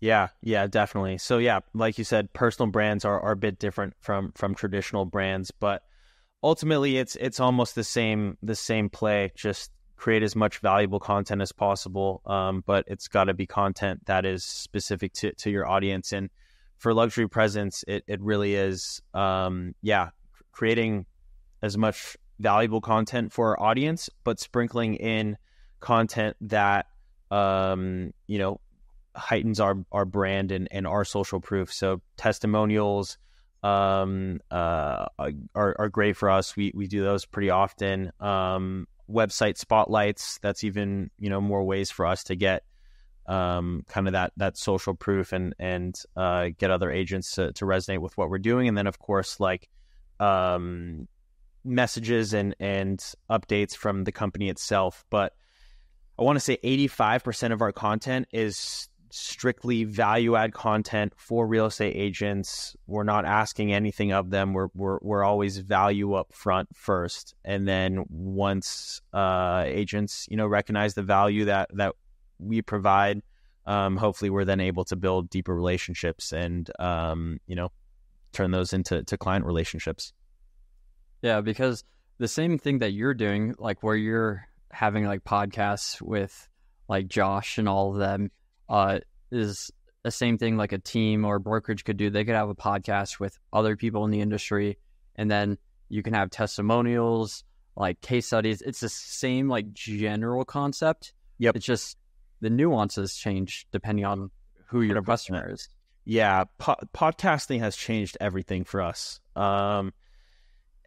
Yeah, yeah, definitely. So yeah, like you said, personal brands are, are a bit different from from traditional brands, but ultimately it's it's almost the same the same play. Just create as much valuable content as possible, um, but it's got to be content that is specific to, to your audience. And for luxury presence, it it really is, um, yeah, creating as much valuable content for our audience, but sprinkling in content that um, you know heightens our our brand and, and our social proof. So testimonials um, uh, are are great for us. We we do those pretty often. Um, website spotlights. That's even you know more ways for us to get um, kind of that that social proof and and uh, get other agents to, to resonate with what we're doing. And then of course like um, messages and and updates from the company itself. But I want to say 85% of our content is strictly value add content for real estate agents. We're not asking anything of them. We're we're we're always value up front first, and then once uh, agents you know recognize the value that that we provide, um, hopefully we're then able to build deeper relationships and um, you know turn those into to client relationships. Yeah, because the same thing that you're doing, like where you're having like podcasts with like Josh and all of them, uh, is the same thing like a team or a brokerage could do. They could have a podcast with other people in the industry, and then you can have testimonials, like case studies. It's the same like general concept. Yep. It's just the nuances change depending on who your 100%. customer is. Yeah, po- podcasting has changed everything for us. Um,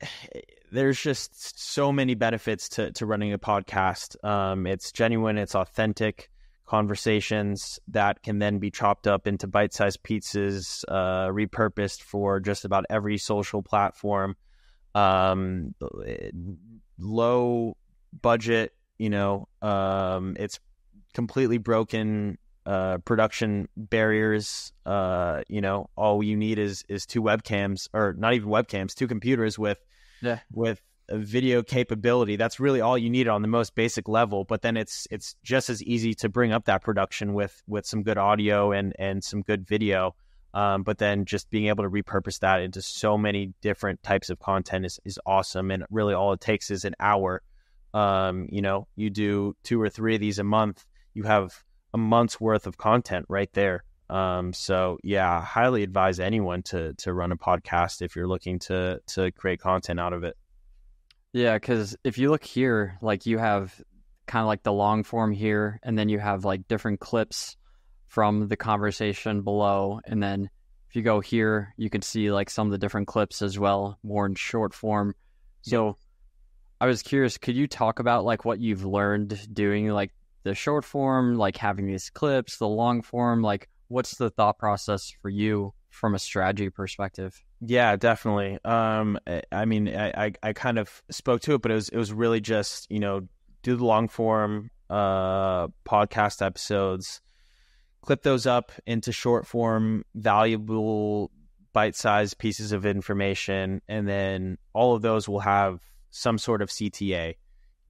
there's just so many benefits to, to running a podcast. Um, it's genuine, it's authentic conversations that can then be chopped up into bite sized pizzas, uh, repurposed for just about every social platform. Um, low budget, you know, um, it's completely broken uh, production barriers. Uh, you know, all you need is is two webcams, or not even webcams, two computers with yeah. with a video capability. That's really all you need on the most basic level. But then it's it's just as easy to bring up that production with with some good audio and and some good video. Um, but then just being able to repurpose that into so many different types of content is, is awesome. And really all it takes is an hour. Um, you know, you do two or three of these a month, you have a month's worth of content right there. Um, so yeah, highly advise anyone to to run a podcast if you're looking to to create content out of it. Yeah, because if you look here, like you have kind of like the long form here, and then you have like different clips from the conversation below, and then if you go here, you can see like some of the different clips as well, more in short form. So yeah. I was curious, could you talk about like what you've learned doing like the short form, like having these clips, the long form, like what's the thought process for you from a strategy perspective? Yeah, definitely. Um, I mean, I, I, I kind of spoke to it, but it was it was really just you know do the long form, uh, podcast episodes, clip those up into short form, valuable, bite sized pieces of information. And then all of those will have some sort of CTA.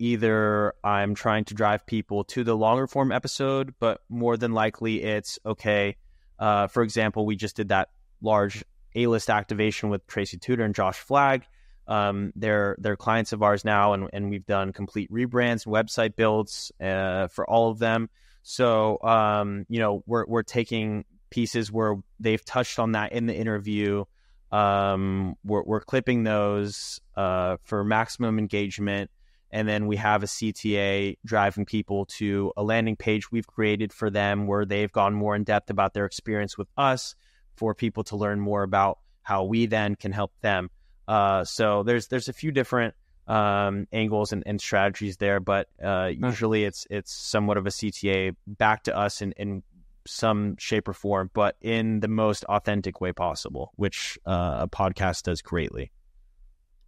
Either I'm trying to drive people to the longer form episode, but more than likely it's okay. Uh, for example, we just did that large A list activation with Tracy Tutor and Josh Flagg. Um, they're they're clients of ours now, and, and we've done complete rebrands and website builds uh, for all of them. So um, you know we're we're taking pieces where they've touched on that in the interview. Um, we're, we're clipping those uh, for maximum engagement, and then we have a CTA driving people to a landing page we've created for them where they've gone more in depth about their experience with us for people to learn more about how we then can help them. Uh, so there's there's a few different um, angles and, and, strategies there, but uh, usually it's it's somewhat of a CTA back to us in, in some shape or form, but in the most authentic way possible, which uh, a podcast does greatly.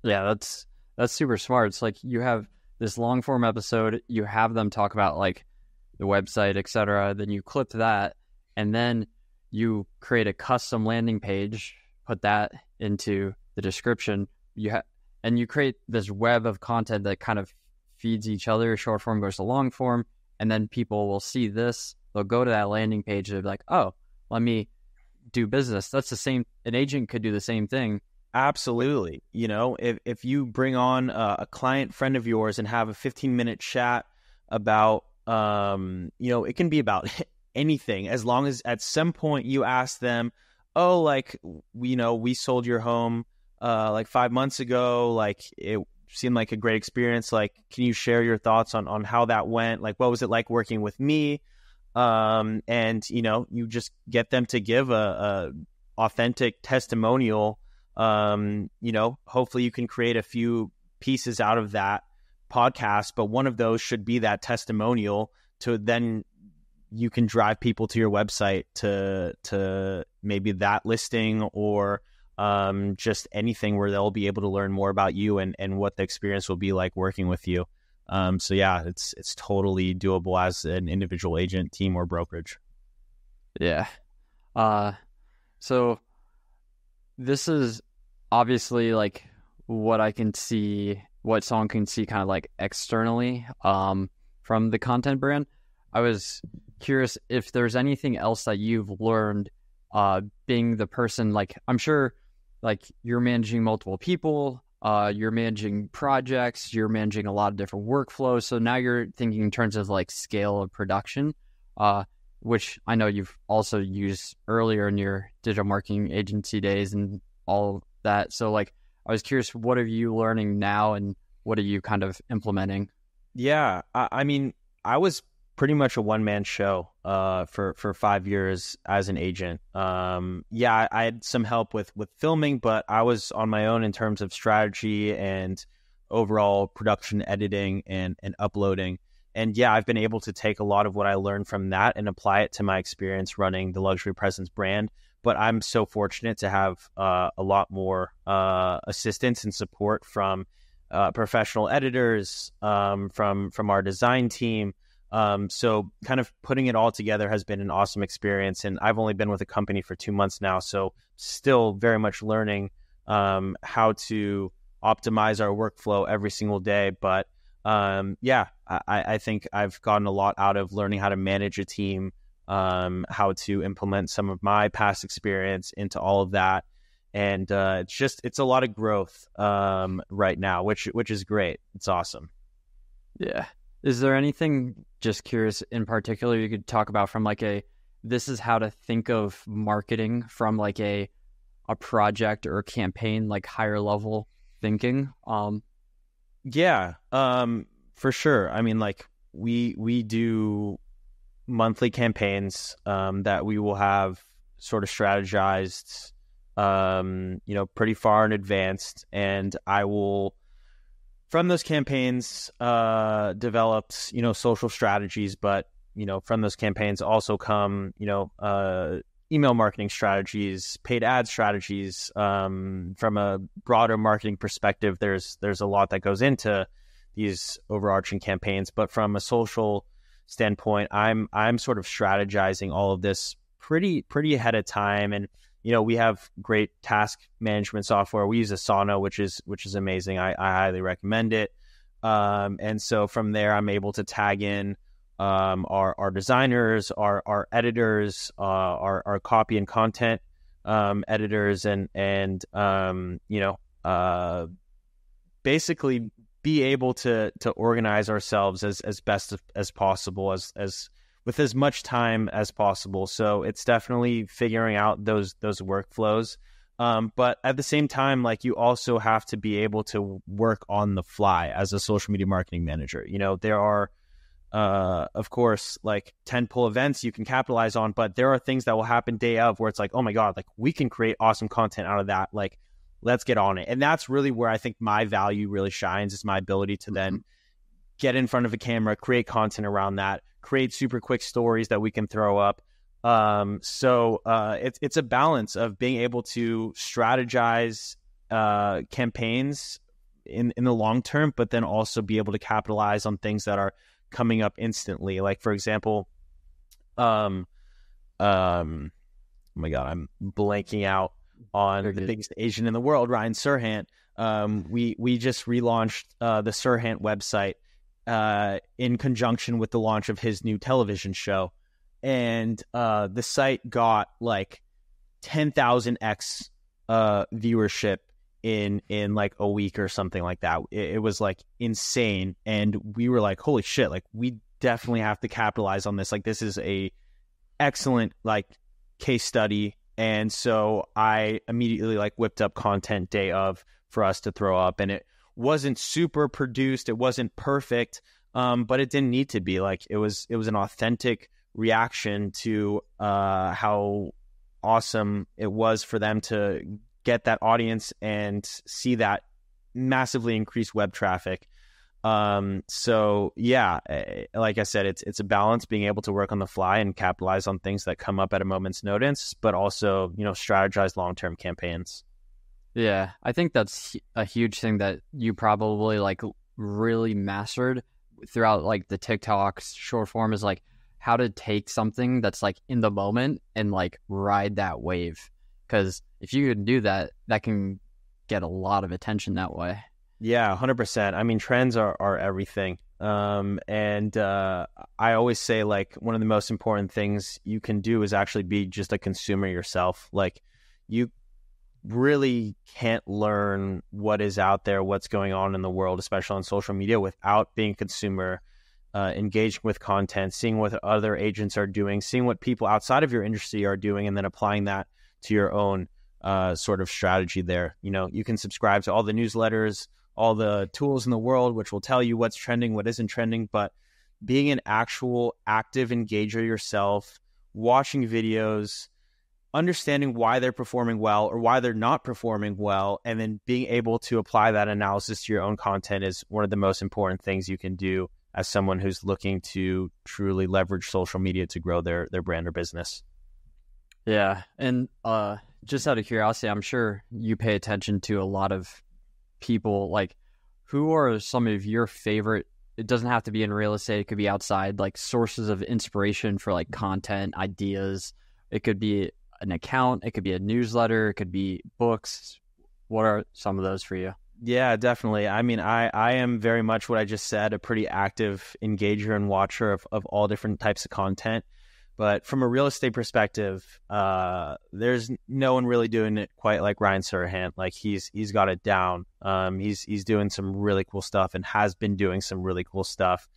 Yeah, that's that's super smart. It's like you have this long form episode, you have them talk about like the website, etc. Then you clip that, and then you create a custom landing page, put that into the description. You have and you create this web of content that kind of feeds each other. Short form goes to long form, and then people will see this. They'll go to that landing page. They'll be like, "Oh, let me do business." That's the same. An agent could do the same thing. Absolutely. You know, if if you bring on a, a client friend of yours and have a 15 minute chat about, um, you know, it can be about anything as long as at some point you ask them, "Oh, like, you know, we sold your home." uh, like five months ago. Like it seemed like a great experience. Like, can you share your thoughts on on how that went? Like, what was it like working with me? Um, and you know, you just get them to give a, a authentic testimonial. Um, you know, hopefully you can create a few pieces out of that podcast, but one of those should be that testimonial to then you can drive people to your website to to maybe that listing or um, just anything where they'll be able to learn more about you and, and what the experience will be like working with you. Um, so yeah, it's it's totally doable as an individual agent, team, or brokerage. Yeah. Uh, so this is obviously like what I can see, what someone can see kind of like externally um, from the content brand. I was curious if there's anything else that you've learned uh, being the person like I'm sure like you're managing multiple people, uh, you're managing projects, you're managing a lot of different workflows. So now you're thinking in terms of like scale of production, uh, which I know you've also used earlier in your digital marketing agency days and all that. So like I was curious, what are you learning now and what are you kind of implementing? Yeah, I, I mean, I was pretty much a one man show uh, for for five years as an agent. Um, yeah, I, I, had some help with with filming, but I was on my own in terms of strategy and overall production, editing, and and uploading. And yeah, I've been able to take a lot of what I learned from that and apply it to my experience running the luxury presence brand. But I'm so fortunate to have uh, a lot more uh, assistance and support from uh, professional editors, um, from from our design team, um, so kind of putting it all together has been an awesome experience. And I've only been with the company for two months now, so still very much learning um, how to optimize our workflow every single day. But um, yeah, I, I, think I've gotten a lot out of learning how to manage a team, um, how to implement some of my past experience into all of that. And uh, it's just it's a lot of growth um, right now, which which is great. It's awesome. Yeah, is there anything just curious in particular you could talk about from like a this is how to think of marketing from like a a project or a campaign like higher level thinking? Um yeah, um for sure. I mean like we we do monthly campaigns um that we will have sort of strategized um you know pretty far in advance. And I will from those campaigns uh, developed you know social strategies. But you know from those campaigns also come you know uh, email marketing strategies paid ad strategies. Um, from a broader marketing perspective there's there's a lot that goes into these overarching campaigns but from a social standpoint, I'm I'm sort of strategizing all of this pretty pretty ahead of time. And you know we have great task management software. We use asana which is which is amazing. I, I highly recommend it. Um, and so from there i'm able to tag in um, our, our designers our, our editors uh, our, our copy and content um, editors and and um, you know uh, basically be able to to organize ourselves as as best as possible as as with as much time as possible. So it's definitely figuring out those those workflows. Um, but at the same time, like you also have to be able to work on the fly as a social media marketing manager. You know, there are uh, of course, like tentpole events you can capitalize on, but there are things that will happen day of where it's like, oh my God, like we can create awesome content out of that. Like, let's get on it. And that's really where I think my value really shines is my ability to then mm-hmm. get in front of a camera, create content around that, create super quick stories that we can throw up. Um, so uh, it's it's a balance of being able to strategize uh, campaigns in in the long term, but then also be able to capitalize on things that are coming up instantly. Like for example, um, um, oh my god, I'm blanking out on the biggest Asian in the world, Ryan Serhant. Um, we we just relaunched uh, the Serhant website uh, in conjunction with the launch of his new television show, and uh, the site got like ten thousand x uh, viewership in in like a week or something like that. It, it, was like insane, and we were like, "Holy shit!" Like we definitely have to capitalize on this. Like this is a excellent like case study, and so I immediately like whipped up content day of for us to throw up, and it wasn't super produced. It wasn't perfect, um, but it didn't need to be. Like it was it was an authentic reaction to uh, how awesome it was for them to get that audience and see that massively increased web traffic. Um, so yeah, eh, like I said, it's it's a balance being able to work on the fly and capitalize on things that come up at a moment's notice, but also you know strategize long term campaigns. Yeah, I think that's a huge thing that you probably like really mastered throughout like the TikToks short form is like how to take something that's like in the moment and like ride that wave because if you can do that, that can get a lot of attention that way. Yeah, hundred percent. I mean, trends are are everything. Um, and uh, I always say like one of the most important things you can do is actually be just a consumer yourself. Like you really can't learn what is out there, what's going on in the world, especially on social media, without being a consumer, uh, engaging with content, seeing what other agents are doing, seeing what people outside of your industry are doing, and then applying that to your own uh, sort of strategy there. You know, you can subscribe to all the newsletters, all the tools in the world, which will tell you what's trending, what isn't trending. But being an actual active engager yourself, watching videos, understanding why they're performing well or why they're not performing well, and then being able to apply that analysis to your own content is one of the most important things you can do as someone who's looking to truly leverage social media to grow their their brand or business. Yeah, and uh, just out of curiosity, I'm sure you pay attention to a lot of people. Like, who are some of your favorite? It doesn't have to be in real estate; it could be outside. Like sources of inspiration for like content ideas. It could be an account. It could be a newsletter. It could be books. What are some of those for you? Yeah, definitely. I mean, I, I am very much what I just said, a pretty active engager and watcher of, of all different types of content. But from a real estate perspective, uh, there's no one really doing it quite like Ryan Serhant. Like he's he's got it down. Um, he's he's doing some really cool stuff and has been doing some really cool stuff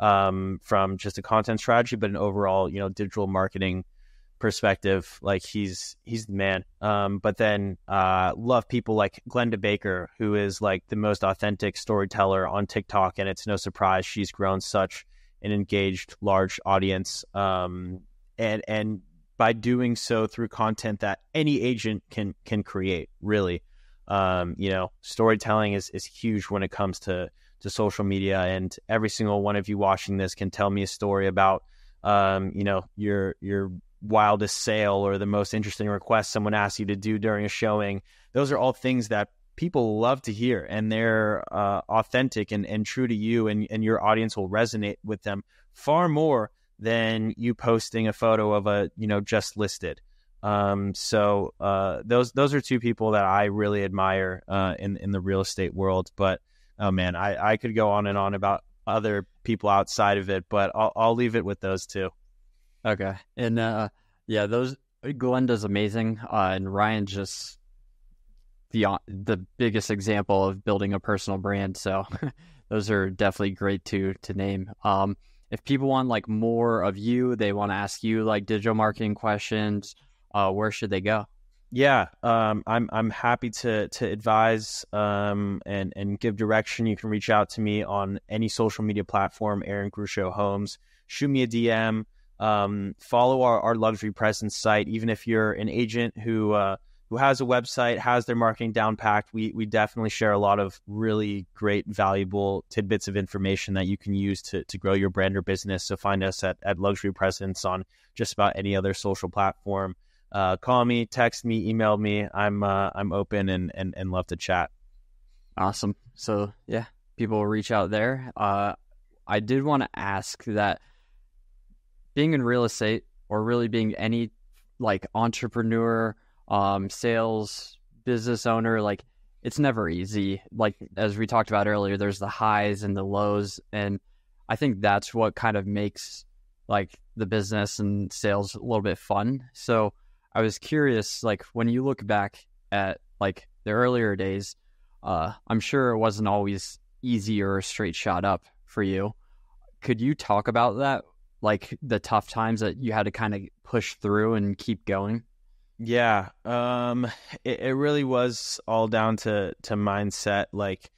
um, from just a content strategy, but an overall you know digital marketing perspective. Like he's he's the man. Um, but then uh, love people like Glenda Baker, who is like the most authentic storyteller on TikTok, and it's no surprise she's grown such an engaged large audience um, and and by doing so through content that any agent can can create really. Um, you know storytelling is is huge when it comes to to social media and every single one of you watching this can tell me a story about um, you know your your wildest sale or the most interesting request someone asked you to do during a showing. Those are all things that people love to hear and they're uh, authentic and, and true to you and, and your audience will resonate with them far more than you posting a photo of a you know just listed. Um, so uh, those those are two people that I really admire uh, in in the real estate world. But oh man, I, I could go on and on about other people outside of it, but I'll I'll leave it with those two. Okay, and uh, yeah, those Glenda's amazing, uh, and Ryan just the the biggest example of building a personal brand. So those are definitely great to to name. Um, if people want like more of you, they want to ask you like digital marketing questions uh, where should they go? Yeah, um, I'm I'm happy to to advise um, and and give direction. You can reach out to me on any social media platform, Aaron Grushow Homes. Shoot me a DM. Um, follow our, our luxury presence site. Even if you're an agent who uh, who has a website, has their marketing down packed, we we definitely share a lot of really great, valuable tidbits of information that you can use to to grow your brand or business. So find us at at Luxury Presence on just about any other social platform uh, call me, text me, email me. I'm uh, I'm open and, and and love to chat. Awesome. So yeah, people reach out there. Uh, I did want to ask that being in real estate or really being any like entrepreneur, um, sales, business owner, like it's never easy. Like as we talked about earlier, there's the highs and the lows, and I think that's what kind of makes like the business and sales a little bit fun. So I was curious, like when you look back at like the earlier days, uh, I'm sure it wasn't always easy or a straight shot up for you. Could you talk about that, like the tough times that you had to kind of push through and keep going? Yeah, um, it, it really was all down to to mindset, like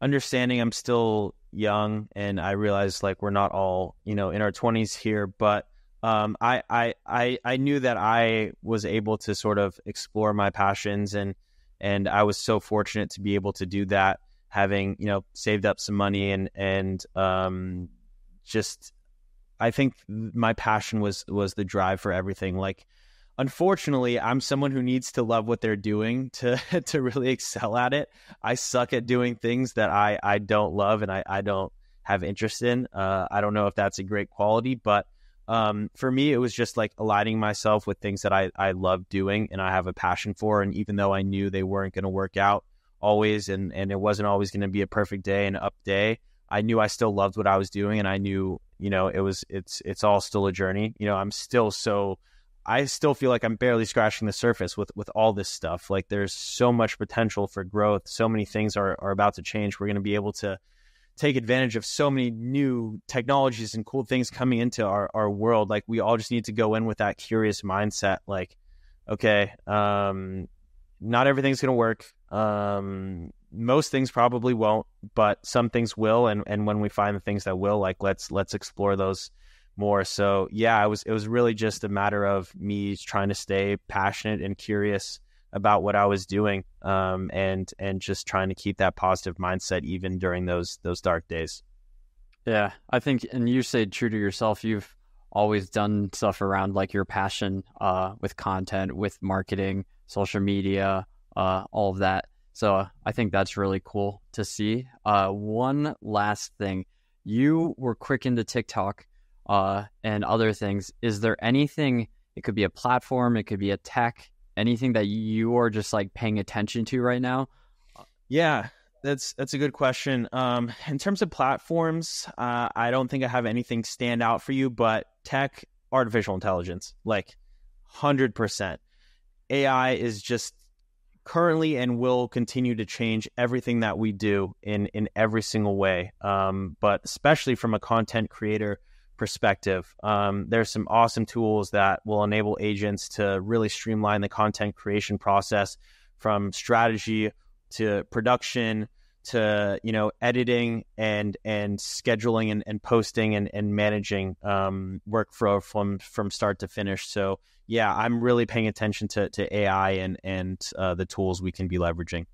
understanding I'm still young, and I realize like we're not all you know in our 20s here, but um, I, I, I, I knew that I was able to sort of explore my passions and, and I was so fortunate to be able to do that, having, you know, saved up some money and, and, um, just, I think my passion was, was the drive for everything. Like, unfortunately, I'm someone who needs to love what they're doing to, to really excel at it. I suck at doing things that I, I don't love and I, I don't have interest in. Uh, I don't know if that's a great quality, but um, for me, it was just like aligning myself with things that I, I love doing and I have a passion for. And even though I knew they weren't going to work out always and, and it wasn't always going to be a perfect day and up day, I knew I still loved what I was doing. And I knew, you know, it was, it's, it's all still a journey. You know, I'm still so, I still feel like I'm barely scratching the surface with, with all this stuff. Like there's so much potential for growth. So many things are, are about to change. We're going to be able to, take advantage of so many new technologies and cool things coming into our, our world. Like we all just need to go in with that curious mindset. Like, okay, um, not everything's going to work. Um, most things probably won't, but some things will. And, and when we find the things that will, like, let's, let's explore those more. So yeah, it was, it was really just a matter of me trying to stay passionate and curious about what I was doing, um, and and just trying to keep that positive mindset even during those those dark days. Yeah, I think, and you stayed true to yourself. You've always done stuff around like your passion uh, with content, with marketing, social media, uh, all of that. So uh, I think that's really cool to see. Uh, one last thing, you were quick into TikTok uh, and other things. Is there anything? It could be a platform, it could be a tech, anything that you are just like paying attention to right now? Yeah, that's that's a good question. Um, in terms of platforms, uh, I don't think I have anything stand out for you, but tech, artificial intelligence, like hundred percent. AI is just currently and will continue to change everything that we do in in every single way. Um, but especially from a content creator perspective. Um, there's some awesome tools that will enable agents to really streamline the content creation process from strategy to production to you know editing and and scheduling and, and posting and, and managing um, workflow from from start to finish so yeah i'm really paying attention to, to ai and and uh, the tools we can be leveraging